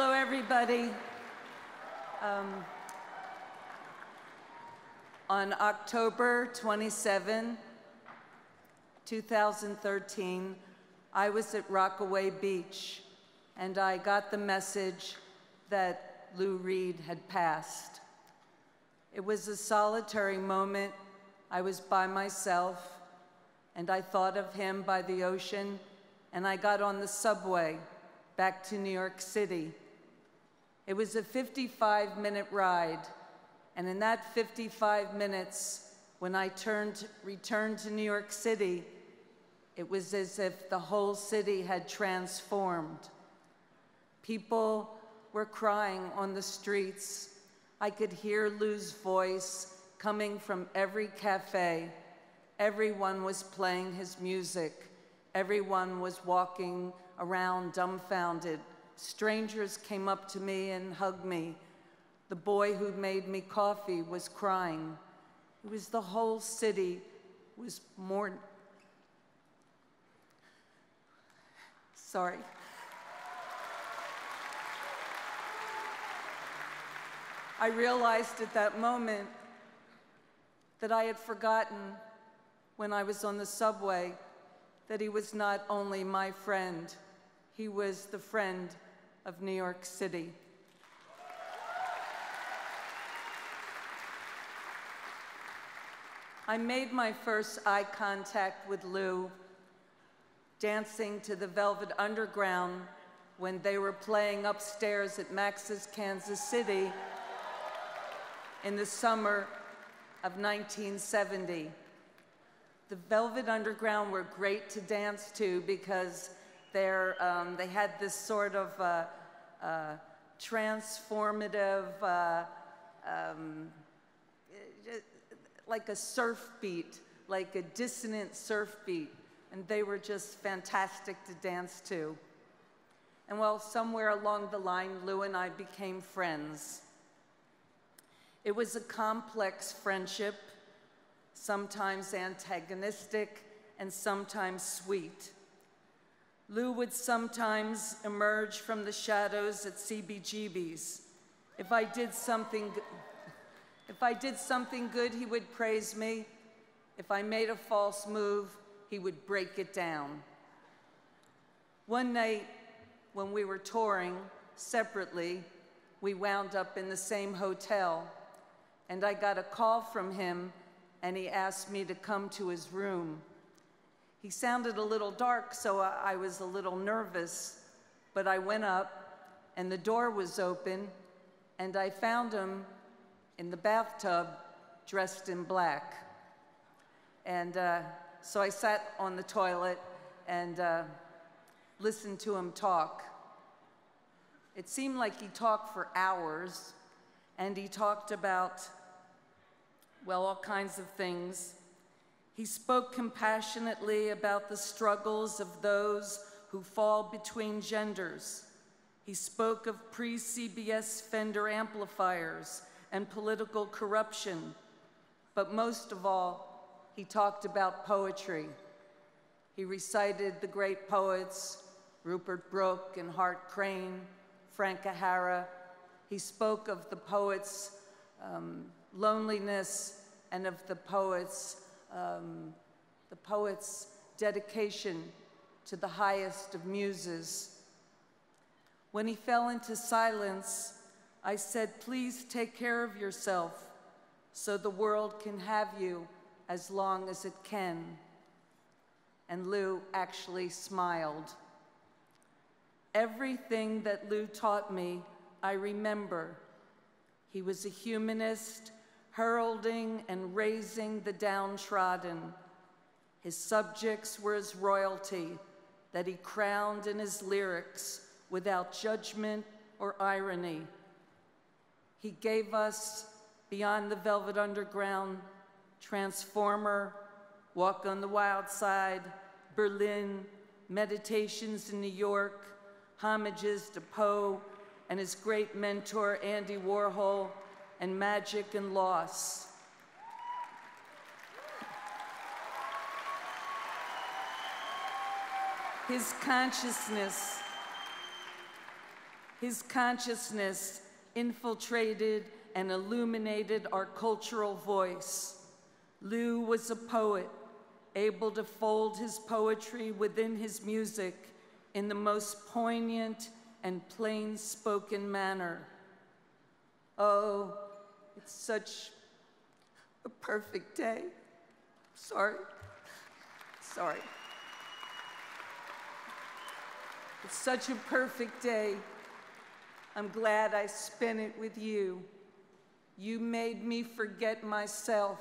Hello, everybody. Um, on October 27, 2013, I was at Rockaway Beach and I got the message that Lou Reed had passed. It was a solitary moment. I was by myself and I thought of him by the ocean and I got on the subway back to New York City. It was a 55 minute ride and in that 55 minutes, when I turned, returned to New York City, it was as if the whole city had transformed. People were crying on the streets. I could hear Lou's voice coming from every cafe. Everyone was playing his music. Everyone was walking around dumbfounded. Strangers came up to me and hugged me. The boy who made me coffee was crying. It was the whole city was mourning. Sorry. I realized at that moment that I had forgotten when I was on the subway that he was not only my friend, he was the friend of New York City. I made my first eye contact with Lou dancing to the Velvet Underground when they were playing upstairs at Max's Kansas City in the summer of 1970. The Velvet Underground were great to dance to because um, they had this sort of uh, uh, transformative, uh, um, like a surf beat, like a dissonant surf beat and they were just fantastic to dance to. And well, somewhere along the line, Lou and I became friends. It was a complex friendship, sometimes antagonistic and sometimes sweet. Lou would sometimes emerge from the shadows at CBGB's. If I did something, if I did something good, he would praise me. If I made a false move, he would break it down. One night, when we were touring separately, we wound up in the same hotel, and I got a call from him, and he asked me to come to his room. He sounded a little dark, so I was a little nervous, but I went up, and the door was open, and I found him in the bathtub dressed in black. And uh, so I sat on the toilet and uh, listened to him talk. It seemed like he talked for hours, and he talked about, well, all kinds of things. He spoke compassionately about the struggles of those who fall between genders. He spoke of pre CBS Fender amplifiers and political corruption, but most of all, he talked about poetry. He recited the great poets, Rupert Brooke and Hart Crane, Frank O'Hara. He spoke of the poet's um, loneliness and of the poet's, um, the poet's dedication to the highest of muses. When he fell into silence, I said, please take care of yourself so the world can have you as long as it can. And Lou actually smiled. Everything that Lou taught me, I remember. He was a humanist, heralding and raising the downtrodden. His subjects were his royalty that he crowned in his lyrics without judgment or irony. He gave us, beyond the velvet underground, Transformer, Walk on the Wild Side, Berlin, Meditations in New York, homages to Poe and his great mentor Andy Warhol, and Magic and Loss. His consciousness, His consciousness infiltrated and illuminated our cultural voice. Lou was a poet, able to fold his poetry within his music in the most poignant and plain spoken manner. Oh, it's such a perfect day. Sorry. Sorry. It's such a perfect day. I'm glad I spent it with you. You made me forget myself.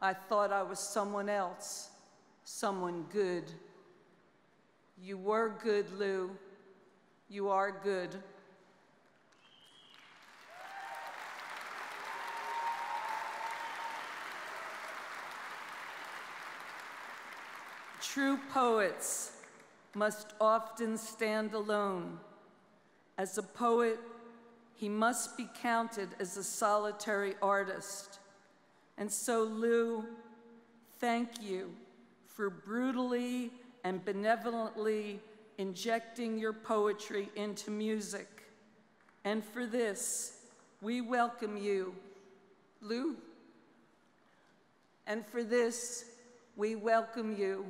I thought I was someone else, someone good. You were good, Lou. You are good. True poets must often stand alone. As a poet, he must be counted as a solitary artist. And so, Lou, thank you for brutally and benevolently injecting your poetry into music. And for this, we welcome you, Lou. And for this, we welcome you,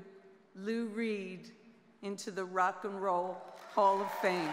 Lou Reed, into the Rock and Roll Hall of Fame.